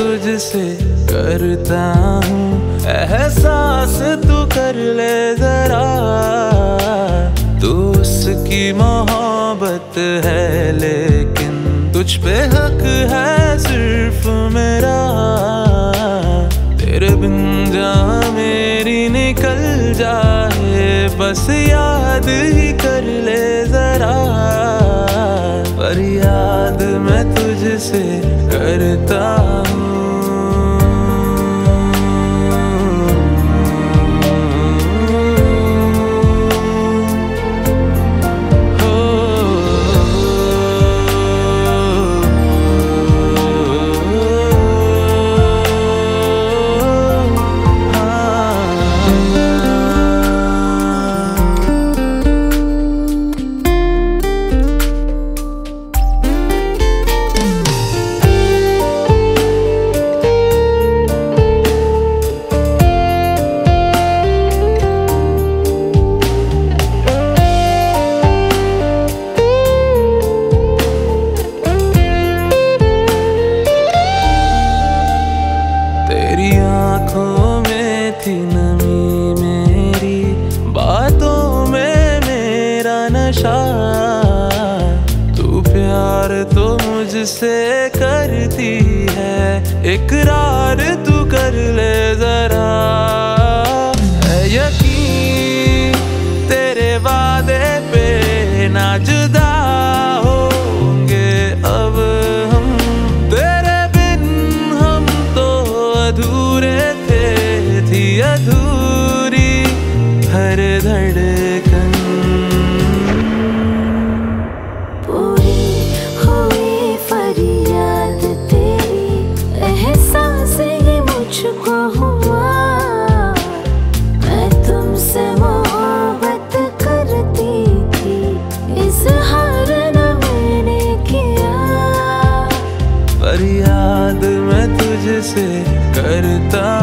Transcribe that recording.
तुझसे करता हूँ। एहसास तू कर ले जरा। तो उसकी मोहब्बत है, लेकिन तुझ पे हक है सिर्फ़ मेरा। तेरे बिन जा मेरी निकल जाए, बस याद ही कर ले जरा। पर याद मैं तुझसे करता पूछा, तू प्यार तो मुझसे करती है, इकरार तू कर ले जरा। यकीन तेरे वादे पे ना जुदा तो अधूरे थे, थी अधूरी, हर धड़कन याद मैं तुझसे करता